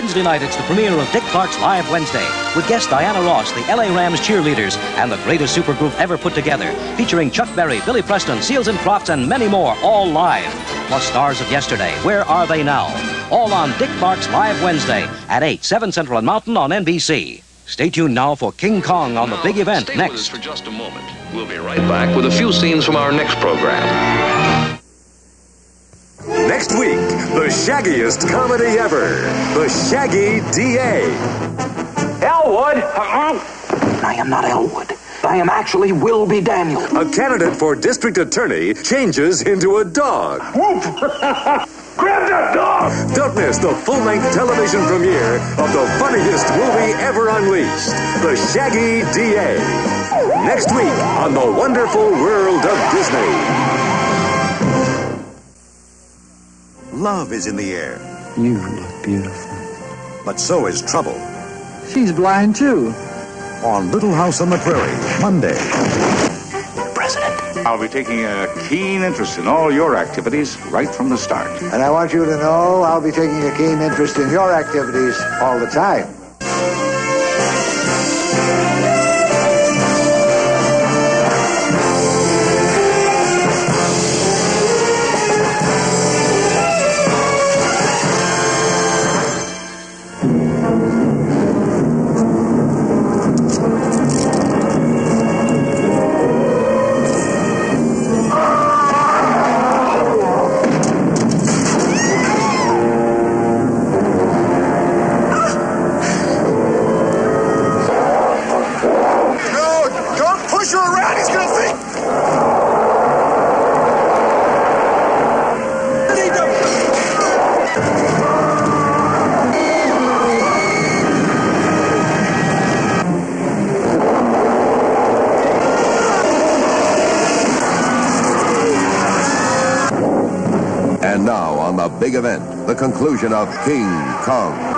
Thursday night, it's the premiere of Dick Clark's Live Wednesday with guest Diana Ross, the LA Rams cheerleaders, and the greatest supergroup ever put together, featuring Chuck Berry, Billy Preston, Seals and Crofts, and many more, all live. Plus stars of yesterday. Where are they now? All on Dick Clark's Live Wednesday at 8, 7 Central and Mountain on NBC. Stay tuned now for King Kong on the big event stay with us next. for just a moment. We'll be right back with a few scenes from our next program. Next week, the shaggiest comedy ever The Shaggy DA. Elwood? Uh-huh. I am not Elwood. I am actually Will Wilby Daniel. A candidate for district attorney changes into a dog. Whoop! Grab that dog! Don't miss the full length television premiere of the funniest movie ever unleashed The Shaggy DA. Next week on The Wonderful World of Disney. Love is in the air, You look beautiful. but so is trouble. She's blind too. On Little House on the Prairie, Monday. President. I'll be taking a keen interest in all your activities right from the start. And I want you to know I'll be taking a keen interest in your activities all the time. Push her around. He's gonna think. And now on the big event, the conclusion of King Kong.